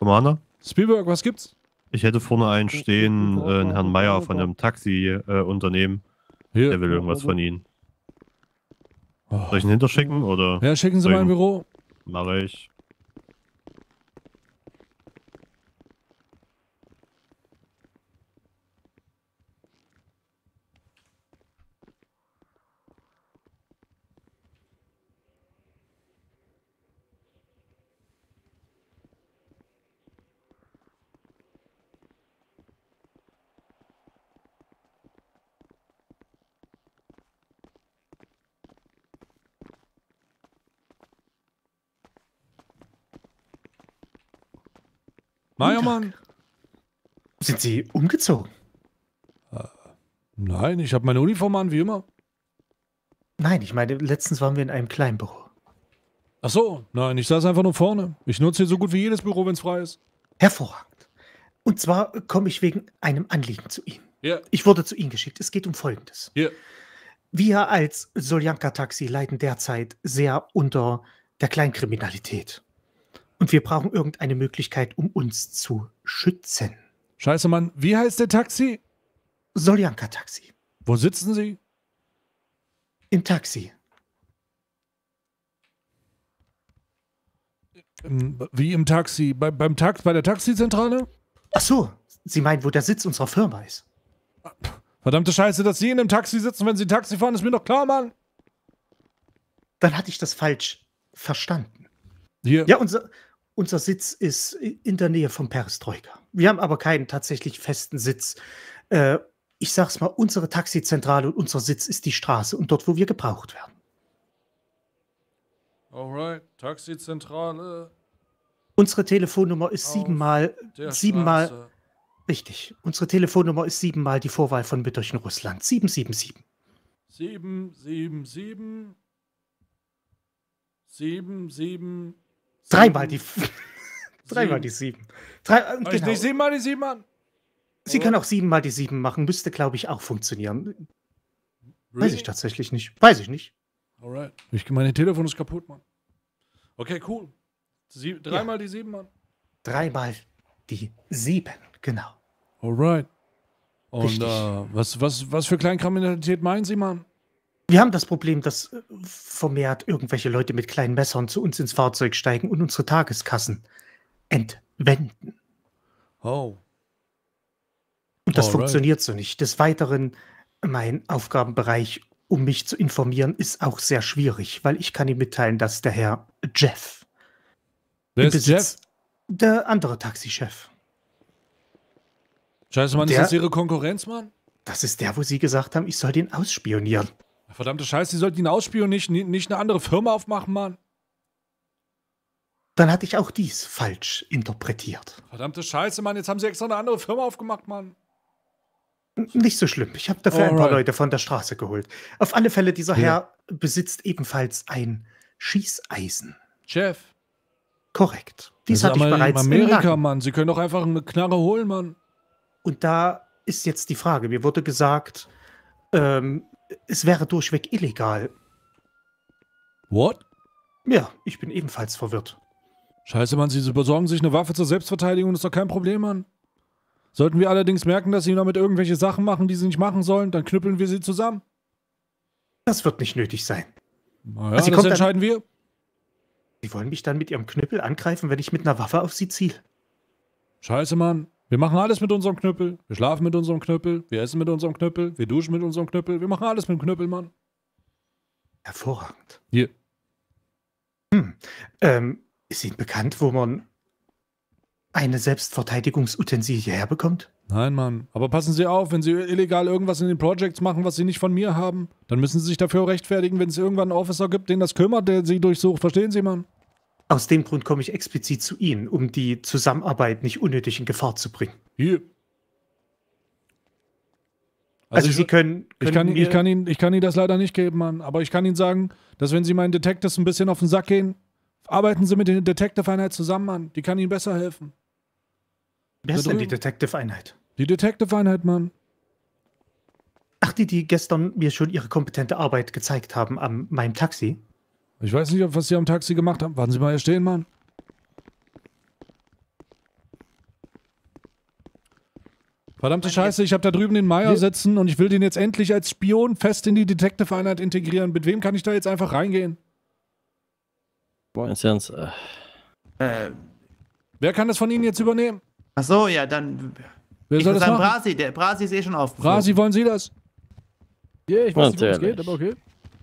Commander? Spielberg, was gibt's? Ich hätte vorne einen stehen, äh, einen Herrn Meier von einem Taxi-Unternehmen. Hier. Der will irgendwas von Ihnen. Oh. Soll ich ihn hinterschicken oder Ja, schicken Sie mal im Büro. mache ich? Meiermann? Sind Sie umgezogen? Nein, ich habe meine Uniform an, wie immer. Nein, ich meine, letztens waren wir in einem kleinen Büro. Ach so, nein, ich saß einfach nur vorne. Ich nutze hier so gut wie jedes Büro, wenn es frei ist. Hervorragend. Und zwar komme ich wegen einem Anliegen zu Ihnen. Ja, Ich wurde zu Ihnen geschickt. Es geht um Folgendes. ja. Wir als Soljanka Taxi leiden derzeit sehr unter der Kleinkriminalität. Und wir brauchen irgendeine Möglichkeit, um uns zu schützen. Scheiße, Mann. Wie heißt der Taxi? Soljanka Taxi. Wo sitzen Sie? Im Taxi. Wie im Taxi? Bei, beim Tax, bei der Taxizentrale? Ach so, Sie meinen, wo der Sitz unserer Firma ist? Verdammte Scheiße, dass Sie in einem Taxi sitzen, wenn Sie Taxi fahren, ist mir doch klar, Mann. Dann hatte ich das falsch verstanden. Hier. Ja, unser, unser Sitz ist in der Nähe vom Perestroika. Wir haben aber keinen tatsächlich festen Sitz. Äh, ich sag's mal, unsere Taxizentrale und unser Sitz ist die Straße und dort, wo wir gebraucht werden. Alright, Taxizentrale. Unsere Telefonnummer ist siebenmal, siebenmal, Straße. richtig. Unsere Telefonnummer ist siebenmal die Vorwahl von Mütterchen Russland. 777. 7, 7, 7. 7, 7. Dreimal die, dreimal die sieben. Drei, äh, Genau. Ich nicht siebenmal die sieben an? Sie kann auch siebenmal die sieben machen. Müsste, glaube ich, auch funktionieren. Weiß ich tatsächlich nicht. Weiß ich nicht. Alright. Ich, mein Telefon ist kaputt, Mann. Okay, cool. Sie, dreimal die sieben, Mann. Dreimal die sieben, genau. Alright. Und äh, was, was, was für Kleinkriminalität meinen Sie, Mann? Wir haben das Problem, dass äh, vermehrt irgendwelche Leute mit kleinen Messern zu uns ins Fahrzeug steigen und unsere Tageskassen entwenden. Oh. Und das Alright. funktioniert so nicht. Des Weiteren, mein Aufgabenbereich, um mich zu informieren, ist auch sehr schwierig, weil ich kann Ihnen mitteilen, dass der Herr Jeff, Wer ist Jeff? Der andere Taxichef, Scheiße, Mann, ist das Ihre Konkurrenz, Mann? das ist der, wo Sie gesagt haben, ich soll den ausspionieren. Verdammte Scheiße, Sie sollten ihn ausspielen, nicht, nicht eine andere Firma aufmachen, Mann. Dann hatte ich auch dies falsch interpretiert. Verdammte Scheiße, Mann, jetzt haben Sie extra eine andere Firma aufgemacht, Mann. Nicht so schlimm. Ich habe dafür ein paar Alright. Leute von der Straße geholt. Auf alle Fälle, dieser Ja. Herr besitzt ebenfalls ein Schießeisen. Chef. Korrekt. Dies hatte ich bereits in Amerika. Mann. Sie können doch einfach eine Knarre holen, Mann. Und da ist jetzt die Frage. Mir wurde gesagt, ähm, es wäre durchweg illegal. What? Ja, ich bin ebenfalls verwirrt. Scheiße, Mann, Sie besorgen sich eine Waffe zur Selbstverteidigung, ist doch kein Problem, Mann. Sollten wir allerdings merken, dass Sie damit irgendwelche Sachen machen, die Sie nicht machen sollen, dann knüppeln wir Sie zusammen. Das wird nicht nötig sein. Naja, Also das entscheiden wir. Sie wollen mich dann mit Ihrem Knüppel angreifen, wenn ich mit einer Waffe auf Sie ziele? Scheiße, Mann. Wir machen alles mit unserem Knüppel. Wir schlafen mit unserem Knüppel. Wir essen mit unserem Knüppel. Wir duschen mit unserem Knüppel. Wir machen alles mit dem Knüppel, Mann. Hervorragend. Hier. Ähm, ist Ihnen bekannt, wo man eine Selbstverteidigungsutensilie herbekommt? Nein, Mann. Aber passen Sie auf, wenn Sie illegal irgendwas in den Projects machen, was Sie nicht von mir haben, dann müssen Sie sich dafür rechtfertigen, wenn es irgendwann einen Officer gibt, den das kümmert, der Sie durchsucht. Verstehen Sie, Mann? Aus dem Grund komme ich explizit zu Ihnen, um die Zusammenarbeit nicht unnötig in Gefahr zu bringen. Hier. Also, ich, Sie können, ich, können kann, mir, ich, kann Ihnen, ich kann Ihnen das leider nicht geben, Mann. Aber ich kann Ihnen sagen, dass wenn Sie meinen Detectives ein bisschen auf den Sack gehen, arbeiten Sie mit der Detective-Einheit zusammen, Mann. Die kann Ihnen besser helfen. Wer ist denn die. Detective-Einheit? Die Detective-Einheit, Mann. Ach, die, die gestern mir schon ihre kompetente Arbeit gezeigt haben an meinem Taxi. Ich weiß nicht, ob was Sie am Taxi gemacht haben. Warten Sie mal hier stehen, Mann. Verdammte Scheiße, ich habe da drüben den Meier sitzen und ich will den jetzt endlich als Spion fest in die Detective-Einheit integrieren. Mit wem kann ich da jetzt einfach reingehen? Ganz ernst. Äh, Äh, Wer kann das von Ihnen jetzt übernehmen? ach so, ja, dann. Wer ich soll das sagen, machen? Brasi, der Brasi ist eh schon aufgeflogen. Brasi, wollen Sie das? Ja, ich weiß nicht, worum es Natürlich. geht, aber okay.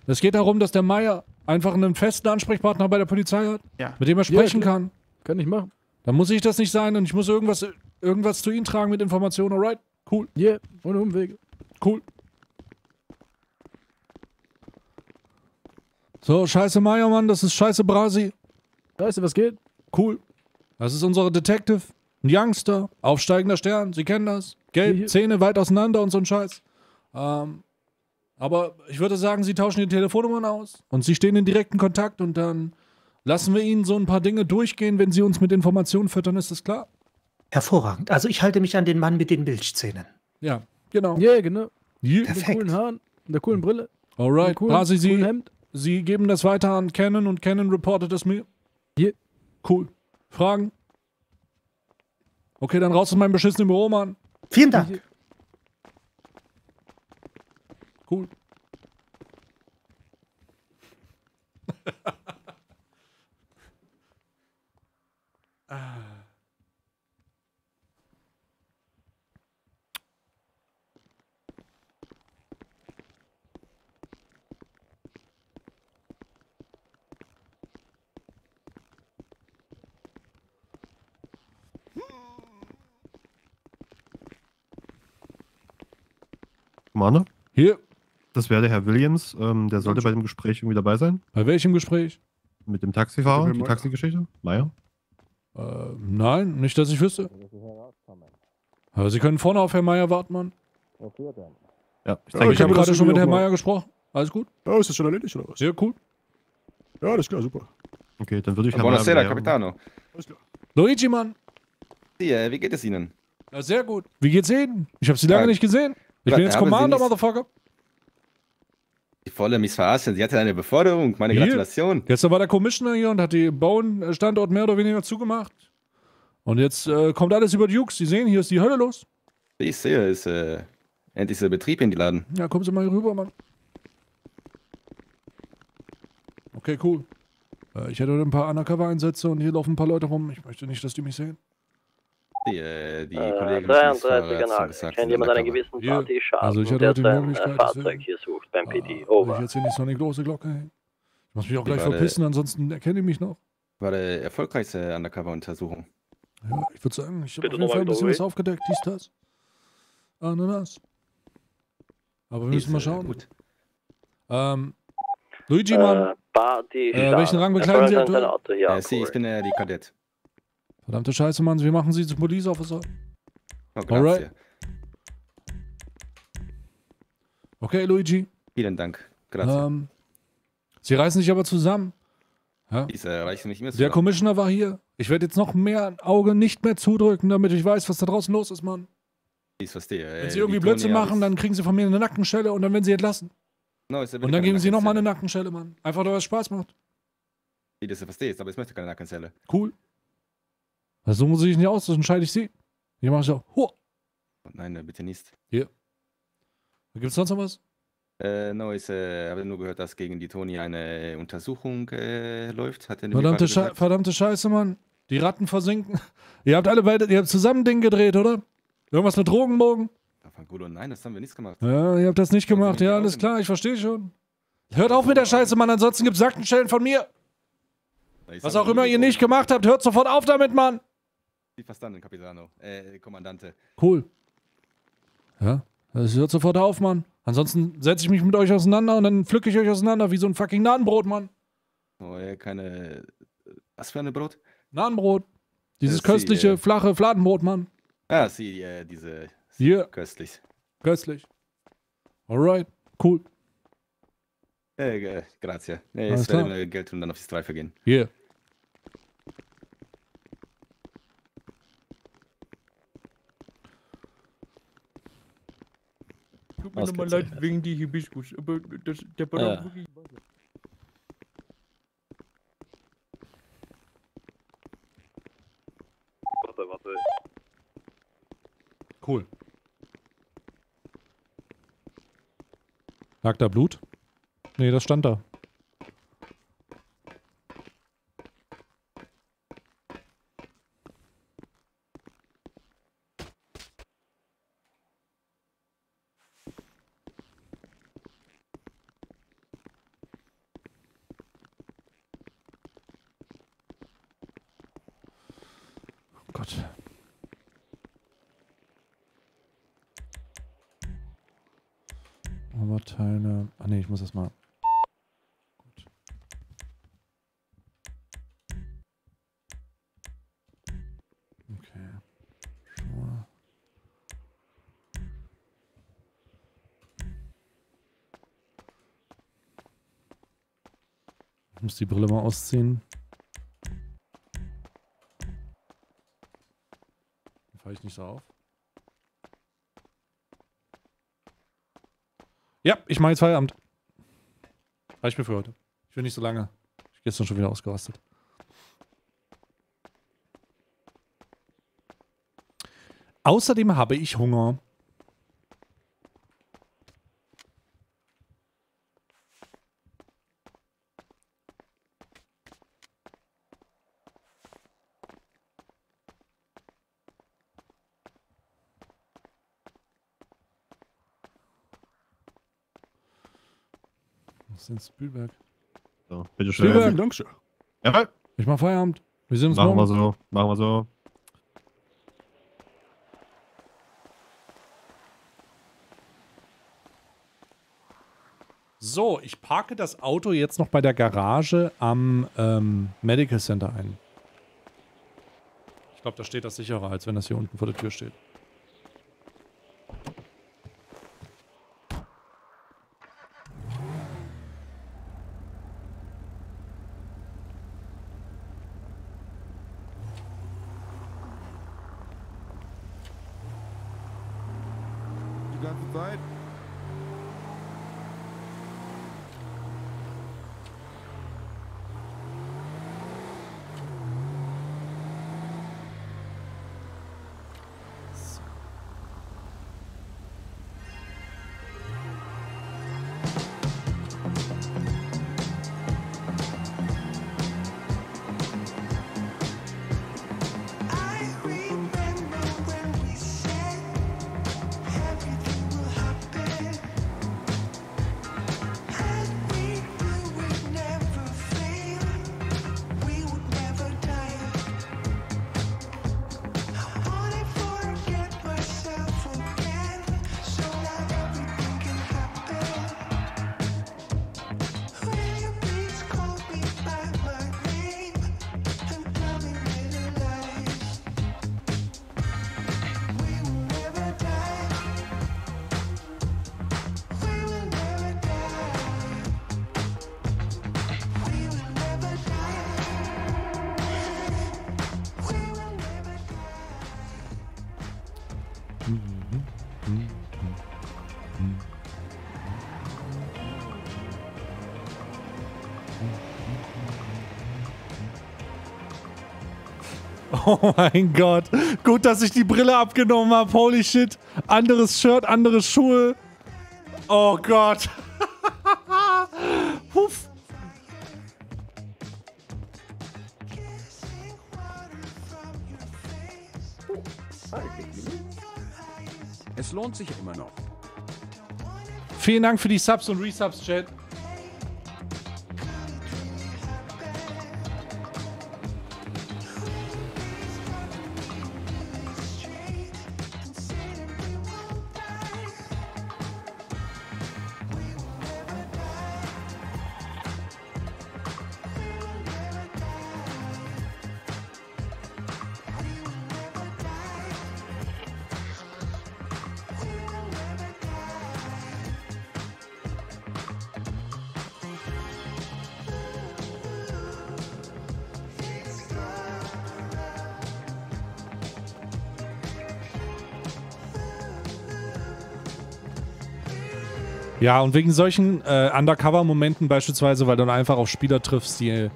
Es geht darum, dass der Meier einfach einen festen Ansprechpartner bei der Polizei hat, Ja. mit dem er sprechen klar. kann. Kann ich machen. Dann muss ich das nicht sein und ich muss irgendwas, irgendwas zu Ihnen tragen mit Informationen. Alright, cool, Ja, ohne Umwege. cool. So, scheiße Meier, Mann, das ist scheiße Brasi. Du, was geht? Cool. Das ist unsere Detective. Ein Youngster, aufsteigender Stern, Sie kennen das. Gelb. Zähne weit auseinander und so ein Scheiß. Ähm, aber ich würde sagen, Sie tauschen die Telefonnummern aus und Sie stehen in direkten Kontakt und dann lassen wir Ihnen so ein paar Dinge durchgehen. Wenn Sie uns mit Informationen füttern, ist das klar? Hervorragend. Also ich halte mich an den Mann mit den Milchzähnen. Ja, genau. Ja, genau. Yeah. Mit den Perfekt. coolen Haaren, mit der coolen Brille, mit Alright, coolen, coolen Sie, Hemd. Sie geben das weiter an Canon und Canon reportet es mir? Ja. Cool. Fragen? Okay, dann raus aus meinem beschissenen Büro, Mann. Vielen Dank. Cool. Commander, Hier, das wäre der Herr Williams. Ähm, der sollte bei dem Gespräch irgendwie dabei sein. bei welchem Gespräch? Mit dem Taxifahrer, Mit dem die. Taxigeschichte. Meier. Äh, nein, nicht, dass ich wüsste. Aber Sie können vorne auf Herrn Meier warten, Mann. Ja, ich Ja, denke, Ich habe das gerade schon mit Herrn. Meier gesprochen. Alles gut? Oh, ist das schon erledigt oder was? Sehr cool. Ja, das ist klar, super. Okay, dann würde ich Herrn Buonasera, Meier- Capitano. Alles klar. Luigi, Mann. Äh, wie geht es Ihnen? Ja, sehr gut. Wie geht's Ihnen? Ich habe Sie lange Ja. nicht gesehen. Ich Ja, bin jetzt Commander, Motherfucker. Die volle mich verarschen. Sie hatte eine Beförderung. Meine Hier? Gratulation. Gestern war der Commissioner hier und hat die Bone-Standort mehr oder weniger zugemacht. Und jetzt äh, kommt alles über Jux. Sie sehen, hier ist die Hölle los. Ich sehe, ist äh, endlich der Betrieb in die Laden. Ja, kommen Sie mal hier rüber, Mann. Okay, cool. Äh, ich hätte ein paar Undercover-Einsätze und hier laufen ein paar Leute rum. Ich möchte nicht, dass die mich sehen. Die, äh, die Äh, Kollegin 33 hat schon genau. gesagt, Kennt jemand sind einen gewissen Hier. Party Schaden, Also ich hatte der heute die sein äh, Möglichkeit, Fahrzeug hier sucht beim Ah, PD. ich Over. jetzt hier nicht so eine große Glocke. Ich muss mich auch gleich der- verpissen, ansonsten erkenne ich mich noch. War der erfolgreichste Undercover-Untersuchung. Ja, ich würde sagen, ich habe auf jeden Fall ein bisschen was aufgedeckt. Dies, das. Ananas. Aber wir müssen mal äh, schauen. Gut. Ähm, Luigi, Mann. Äh, Äh, welchen Rang bekleiden Sie aktuell? Äh, Sie, ich bin äh, die Kadett. Verdammte Scheiße, Mann. Wir machen Sie zum Police Officer. Oh. Alright. Okay, Luigi. Vielen Dank. Grazie. Ähm, Sie reißen sich aber zusammen. Ja? Diese erreichen mich immer Der Commissioner war hier. Ich werde jetzt noch mehr ein Auge nicht mehr zudrücken, damit ich weiß, was da draußen los ist, Mann. Ich verstehe. Wenn Sie irgendwie Blödsinn machen, dann kriegen Sie von mir eine Nackenschelle und dann werden Sie entlassen. No, Und dann geben Sie nochmal eine. Nackenschelle, Mann. Einfach, weil es Spaß macht. Wie das verstehst, aber ich möchte keine Nackenzelle. Cool. Suchen Sie sich nicht aus, das entscheide ich Sie. Ich mache so. Huh. Nein, äh, bitte nicht. Gibt es sonst noch was? Äh, no, ich äh, habe nur gehört, dass gegen die Toni eine äh, Untersuchung äh, läuft. Hat er Verdammte, gesagt. verdammte Scheiße, Mann. Die Ratten versinken. Ihr habt alle beide, ihr habt zusammen Ding gedreht, oder? Irgendwas mit Drogenbogen? Von Gulo, nein, das haben wir nicht gemacht. Ja, ihr habt das nicht gemacht. Ja, alles klar, ich verstehe schon. Hört auf mit der Scheiße, Mann, ansonsten gibt's Nackenschellen von mir. Ich Was auch immer ihr nicht gemacht habt, hört sofort auf damit, Mann. Sie verstanden, Capitano. Äh, Kommandante. Cool. Ja, das hört sofort auf, Mann. Ansonsten setze ich mich mit euch auseinander und dann pflücke ich euch auseinander wie so ein fucking Nahenbrot, Mann. Oh, äh, keine. Was für eine Brot? Nahenbrot. Dieses Ja, sie, köstliche, äh, flache Fladenbrot, Mann. Ah, sie, äh, diese. Hier, Köstlich. köstlich. Alright, cool. Äh, äh, grazie. Alles es werde Geld und dann auf die Streife gehen. Hier. tut mal leid wegen die Hibiskus, aber das, der Ballon ja. wirklich Wasser. Warte, warte. Cool. Lag da Blut? Nee, das stand da. Gott. Oberteile. Ah ne, ich muss das mal. Gut. Okay. Schuhe. Ich muss die Brille mal ausziehen. Nicht so auf. Ja, ich mache jetzt Feierabend. Reicht mir für heute. Ich will nicht so lange. Ich bin gestern schon wieder ausgerastet. Außerdem habe ich Hunger. Denn Spielberg? So, bitteschön. Spielberg. Vielen Dank, Sir. Ja, Ich mach Feierabend. Wir sehen uns machen wir morgen. so. Machen wir so. So, ich parke das Auto jetzt noch bei der Garage am ähm, Medical Center ein. Ich glaube, da steht das sicherer, als wenn das hier unten vor der Tür steht. Oh mein Gott. Gut, dass ich die Brille abgenommen habe. Holy shit. Anderes Shirt, andere Schuhe. Oh Gott. Huff. Your face. Es lohnt sich immer noch. Vielen Dank für die Subs und Resubs, Chat. Ja, und wegen solchen äh, Undercover-Momenten beispielsweise, weil du dann einfach auf Spieler triffst, die,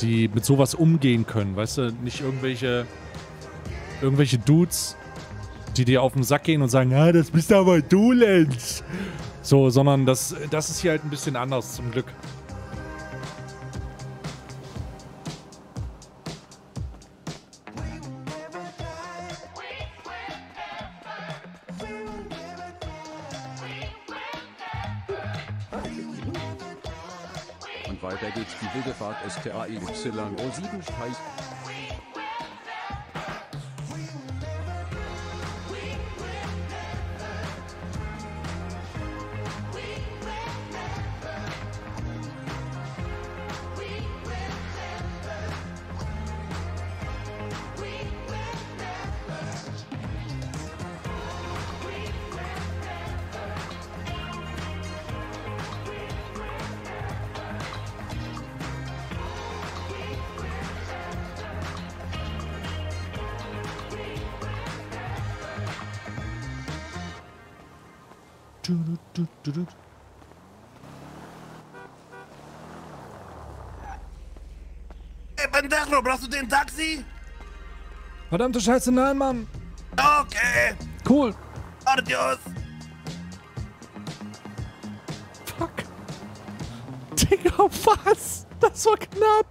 die mit sowas umgehen können, weißt du, nicht irgendwelche, irgendwelche Dudes, die dir auf den Sack gehen und sagen, ah, das bist aber du, Lenz. So, sondern das, das ist hier halt ein bisschen anders, zum Glück. STAYO7 Streich. Hey, Pendejo, brauchst du den Taxi? Verdammte Scheiße, nein, Mann. Okay. Cool. Adios. Fuck. Digga, was? Das war knapp.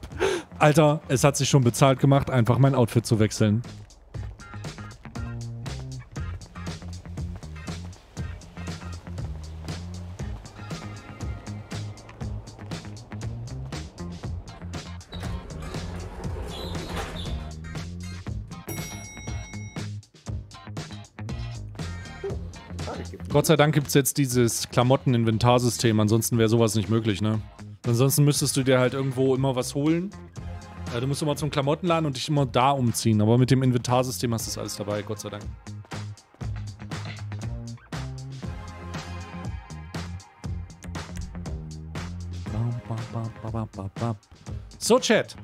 Alter, es hat sich schon bezahlt gemacht, einfach mein Outfit zu wechseln. Gott sei Dank gibt es jetzt dieses Klamotten-Inventarsystem, ansonsten wäre sowas nicht möglich, ne? Ansonsten müsstest du dir halt irgendwo immer was holen. Ja, du musst immer zum Klamottenladen und dich immer da umziehen. Aber mit dem Inventarsystem hast du das alles dabei, Gott sei Dank. So, Chat.